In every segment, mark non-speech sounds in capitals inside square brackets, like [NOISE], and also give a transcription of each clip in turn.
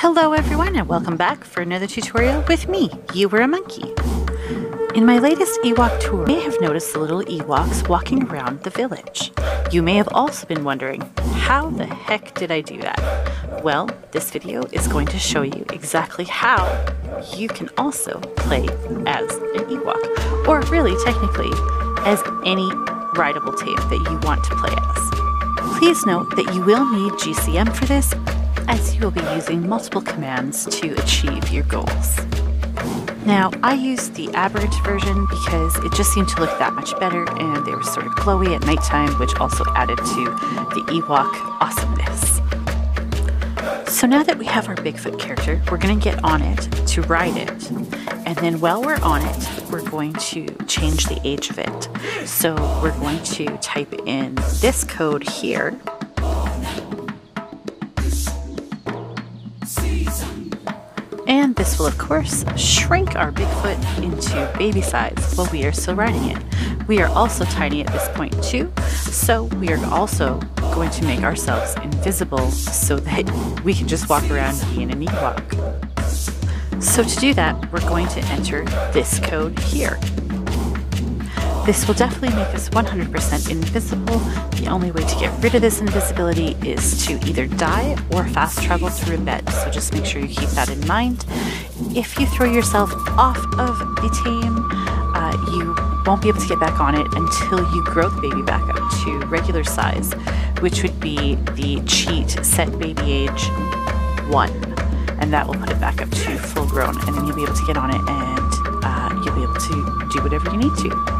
Hello everyone and welcome back for another tutorial with me, You Were a Monkey. In my latest Ewok tour, you may have noticed the little Ewoks walking around the village. You may have also been wondering, how the heck did I do that? Well, this video is going to show you exactly how you can also play as an Ewok, or really technically, as any rideable tame that you want to play as. Please note that you will need GCM for this, as you will be using multiple commands to achieve your goals. Now, I used the aberrant version because it just seemed to look that much better and they were sort of glowy at nighttime, which also added to the Ewok awesomeness. So now that we have our Bigfoot character, we're going to get on it to ride it. And then while we're on it, we're going to change the age of it. So we're going to type in this code here And this will, of course, shrink our Bigfoot into baby size while we are still riding it. We are also tiny at this point too, so we are also going to make ourselves invisible so that we can just walk around being an Ewok. So to do that, we're going to enter this code here. This will definitely make us 100% invisible. The only way to get rid of this invisibility is to either die or fast travel through a bed, so just make sure you keep that in mind. If you throw yourself off of the tame, uh, you won't be able to get back on it until you grow the baby back up to regular size, which would be the cheat set baby age 1. And that will put it back up to full grown, and then you'll be able to get on it and uh, you'll be able to do whatever you need to.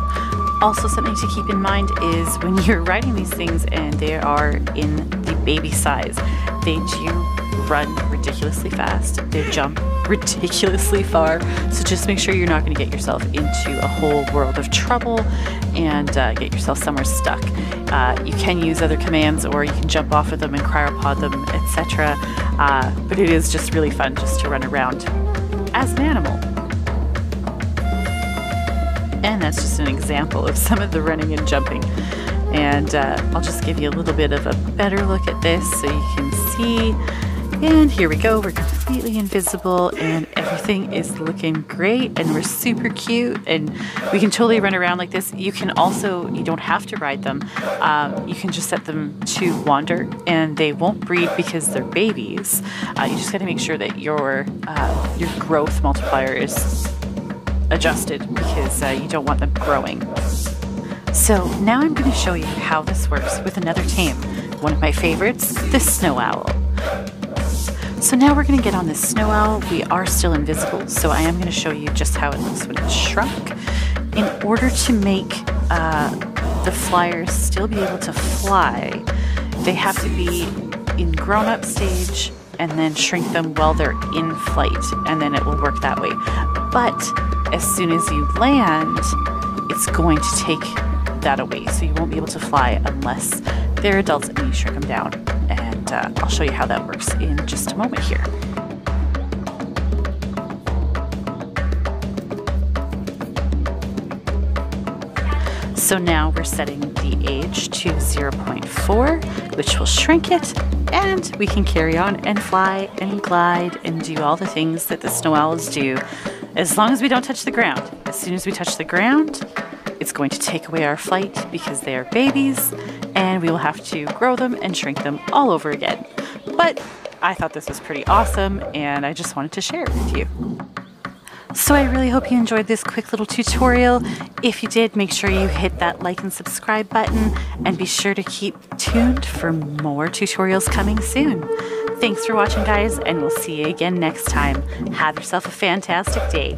Also, something to keep in mind is when [LAUGHS] you're riding these things and they are in the baby size, they do run ridiculously fast. They jump ridiculously far. So just make sure you're not going to get yourself into a whole world of trouble and uh, get yourself somewhere stuck. Uh, you can use other commands or you can jump off of them and cryopod them, etc. Uh, but it is just really fun just to run around as an animal. And that's just an example of some of the running and jumping. And uh, I'll just give you a little bit of a better look at this so you can see. And here we go, we're completely invisible and everything is looking great and we're super cute and we can totally run around like this. You can also, you don't have to ride them. Um, you can just set them to wander and they won't breed because they're babies. Uh, you just gotta make sure that your, uh, your growth multiplier is adjusted because uh, you don't want them growing. So now I'm going to show you how this works with another tame, one of my favorites, the snow owl. So now we're going to get on this snow owl. We are still invisible, so I am going to show you just how it looks when it's shrunk. In order to make uh, the flyers still be able to fly, they have to be in grown-up stage and then shrink them while they're in flight, and then it will work that way. But as soon as you land, it's going to take that away. So you won't be able to fly unless they're adults and you shrink them down. And uh, I'll show you how that works in just a moment here. So now we're setting the age to 0.4, which will shrink it, and we can carry on and fly and glide and do all the things that the snow owls do as long as we don't touch the ground. As soon as we touch the ground, it's going to take away our flight because they are babies and we will have to grow them and shrink them all over again. But I thought this was pretty awesome and I just wanted to share it with you. So I really hope you enjoyed this quick little tutorial. If you did, make sure you hit that like and subscribe button and be sure to keep tuned for more tutorials coming soon. Thanks for watching, guys, and we'll see you again next time. Have yourself a fantastic day.